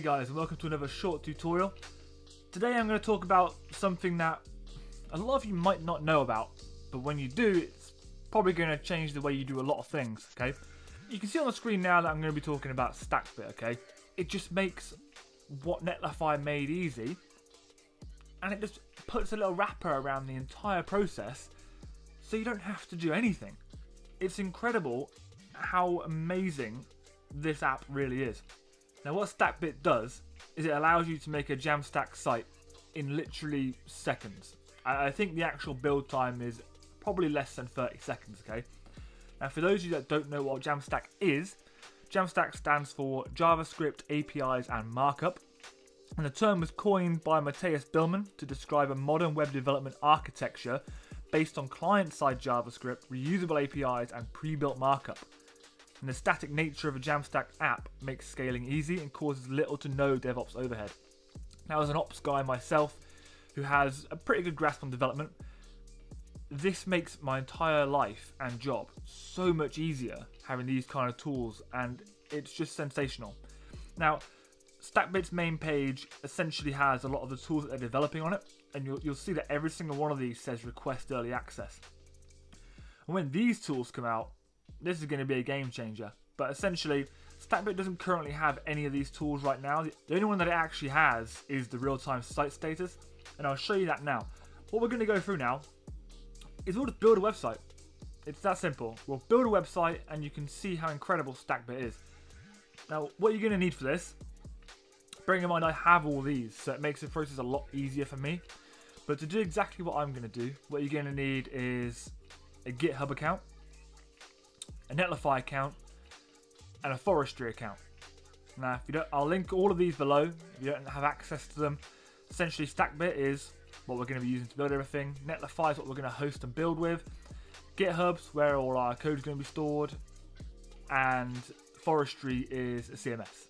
Hey guys and welcome to another short tutorial. Today I'm going to talk about something that a lot of you might not know about, but when you do it's probably going to change the way you do a lot of things, okay? You can see on the screen now that I'm going to be talking about StackBit, okay? It just makes what Netlify made easy and it just puts a little wrapper around the entire process so you don't have to do anything. It's incredible how amazing this app really is. Now what StackBit does is it allows you to make a Jamstack site in literally seconds. I think the actual build time is probably less than 30 seconds, okay? Now for those of you that don't know what Jamstack is, Jamstack stands for JavaScript APIs and Markup. And the term was coined by Mathias Biilmann to describe a modern web development architecture based on client-side JavaScript, reusable APIs and pre-built markup and the static nature of a Jamstack app makes scaling easy and causes little to no DevOps overhead. Now, as an ops guy myself, who has a pretty good grasp on development, this makes my entire life and job so much easier having these kind of tools, and it's just sensational. Now, StackBit's main page essentially has a lot of the tools that they're developing on it, and you'll, you'll see that every single one of these says request early access. And when these tools come out, this is going to be a game changer. But essentially, StackBit doesn't currently have any of these tools right now. The only one that it actually has is the real-time site status, and I'll show you that now. What we're going to go through now is we'll just build a website. It's that simple. We'll build a website, and you can see how incredible StackBit is. Now, what you're going to need for this, bearing in mind I have all these, so it makes the process a lot easier for me. But to do exactly what I'm going to do, what you're going to need is a GitHub account a Netlify account, and a forestry account. Now, if you don't, I'll link all of these below. If you don't have access to them, essentially StackBit is what we're going to be using to build everything. Netlify is what we're going to host and build with. GitHub's where all our code is going to be stored, and forestry is a CMS.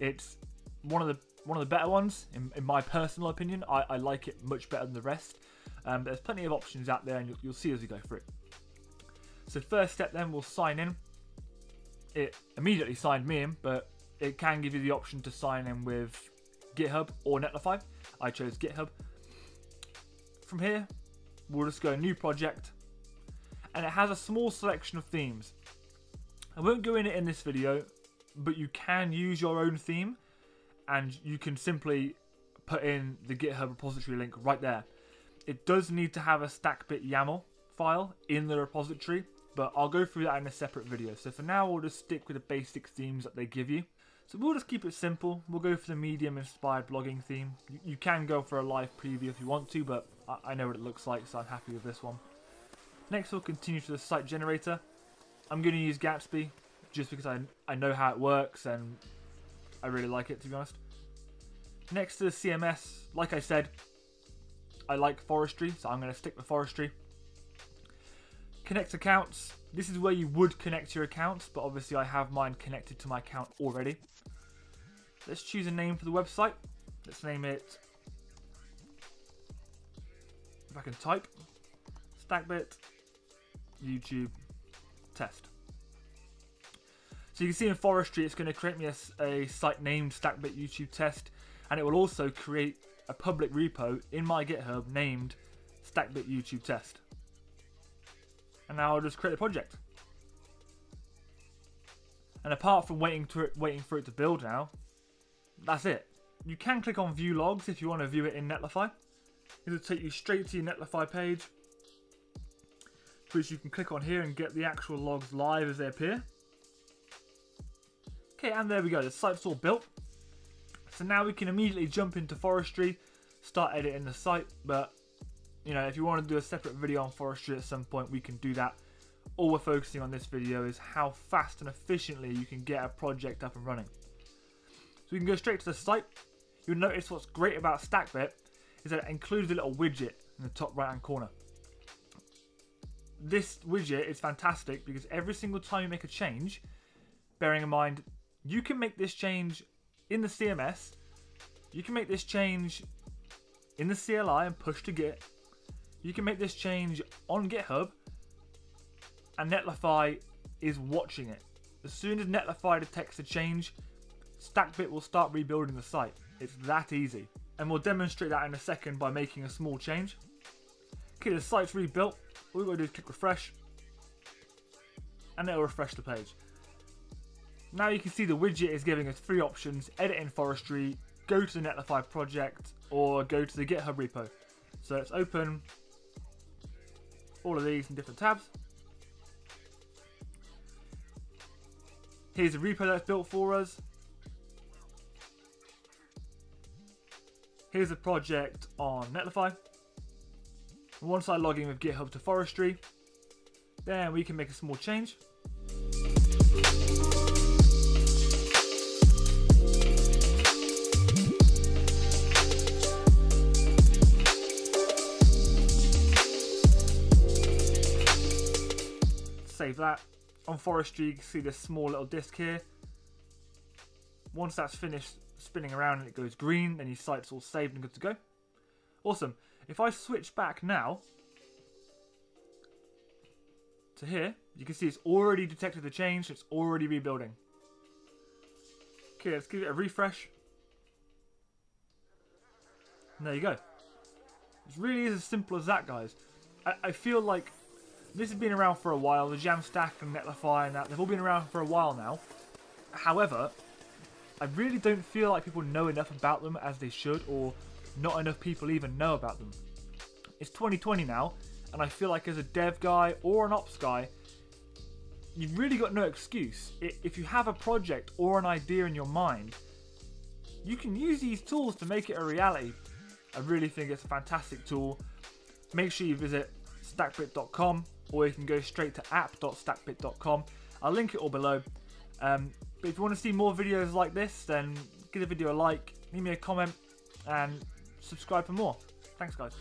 It's one of the one of the better ones in, in my personal opinion. I, I, like it much better than the rest. Um, there's plenty of options out there, and you'll, you'll see as we go through. So first step then, we'll sign in. It immediately signed me in, but it can give you the option to sign in with GitHub or Netlify. I chose GitHub. From here, we'll just go new project. And it has a small selection of themes. I won't go in it in this video, but you can use your own theme and you can simply put in the GitHub repository link right there. It does need to have a StackBit YAML file in the repository but I'll go through that in a separate video. So for now, we'll just stick with the basic themes that they give you. So we'll just keep it simple. We'll go for the medium inspired blogging theme. You, you can go for a live preview if you want to, but I, I know what it looks like, so I'm happy with this one. Next, we'll continue to the site generator. I'm going to use Gatsby just because I, I know how it works and I really like it, to be honest. Next to the CMS, like I said, I like forestry, so I'm going to stick with forestry. Connect accounts. This is where you would connect your accounts, but obviously I have mine connected to my account already. Let's choose a name for the website. Let's name it, if I can type, StackBit YouTube test. So you can see in Forestry, it's going to create me a, a site named StackBit YouTube test, and it will also create a public repo in my GitHub named StackBit YouTube test and now I'll just create a project. And apart from waiting to it, waiting for it to build now, that's it. You can click on view logs if you want to view it in Netlify. It'll take you straight to your Netlify page, which you can click on here and get the actual logs live as they appear. Okay, and there we go, the site's all built. So now we can immediately jump into forestry, start editing the site, but you know, if you want to do a separate video on forestry at some point, we can do that. All we're focusing on this video is how fast and efficiently you can get a project up and running. So we can go straight to the site. You'll notice what's great about StackBit is that it includes a little widget in the top right hand corner. This widget is fantastic because every single time you make a change, bearing in mind, you can make this change in the CMS, you can make this change in the CLI and push to Git, you can make this change on GitHub and Netlify is watching it. As soon as Netlify detects a change, StackBit will start rebuilding the site. It's that easy. And we'll demonstrate that in a second by making a small change. Okay, the site's rebuilt. All we've got to do is click refresh. And it'll refresh the page. Now you can see the widget is giving us three options. Edit in forestry, go to the Netlify project, or go to the GitHub repo. So let's open all of these in different tabs. Here's a repo that's built for us. Here's a project on Netlify. Once I log in with GitHub to forestry, then we can make a small change. Save that. On forestry, you can see this small little disc here. Once that's finished spinning around and it goes green, then your site's all saved and good to go. Awesome. If I switch back now to here, you can see it's already detected the change, it's already rebuilding. Okay, let's give it a refresh. And there you go. It really is as simple as that, guys. I, I feel like this has been around for a while. The Jamstack and Netlify and that, they've all been around for a while now. However, I really don't feel like people know enough about them as they should, or not enough people even know about them. It's 2020 now, and I feel like as a dev guy or an ops guy, you've really got no excuse. If you have a project or an idea in your mind, you can use these tools to make it a reality. I really think it's a fantastic tool. Make sure you visit stackbit.com or you can go straight to app.stackbit.com. I'll link it all below. Um, but if you want to see more videos like this, then give the video a like, leave me a comment, and subscribe for more. Thanks, guys.